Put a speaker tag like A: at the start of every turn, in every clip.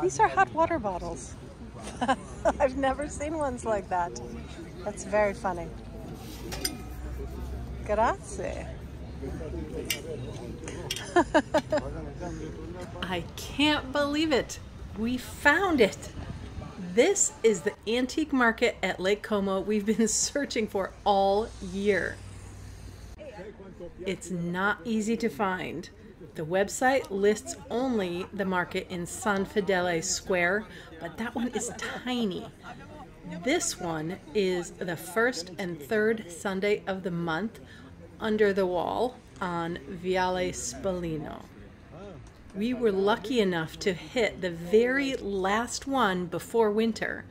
A: These are hot water bottles. I've never seen ones like that. That's very funny. Grazie. I can't believe it. We found it. This is the antique market at Lake Como we've been searching for all year. It's not easy to find. The website lists only the market in San Fedele Square, but that one is tiny. This one is the first and third Sunday of the month under the wall on Viale Spallino. We were lucky enough to hit the very last one before winter.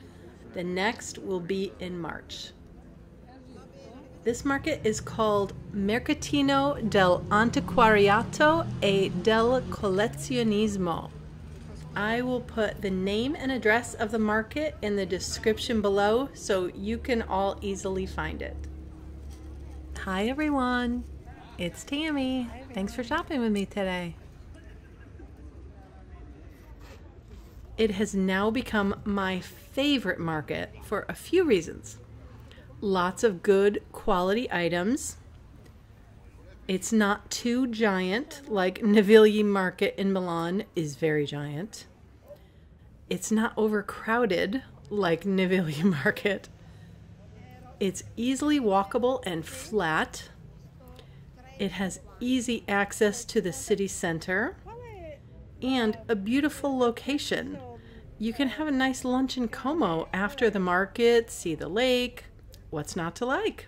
A: The next will be in March. This market is called Mercatino del Antiquariato e del Collezionismo. I will put the name and address of the market in the description below so you can all easily find it. Hi everyone, it's Tammy. Thanks for shopping with me today. It has now become my favorite market for a few reasons lots of good quality items. It's not too giant, like Navigli Market in Milan is very giant. It's not overcrowded, like Navigli Market. It's easily walkable and flat. It has easy access to the city center and a beautiful location. You can have a nice lunch in Como after the market, see the lake, What's not to like?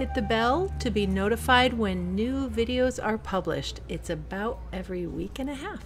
A: Hit the bell to be notified when new videos are published. It's about every week and a half.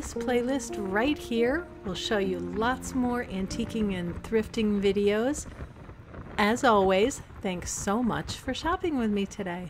A: This playlist right here will show you lots more antiquing and thrifting videos. As always, thanks so much for shopping with me today.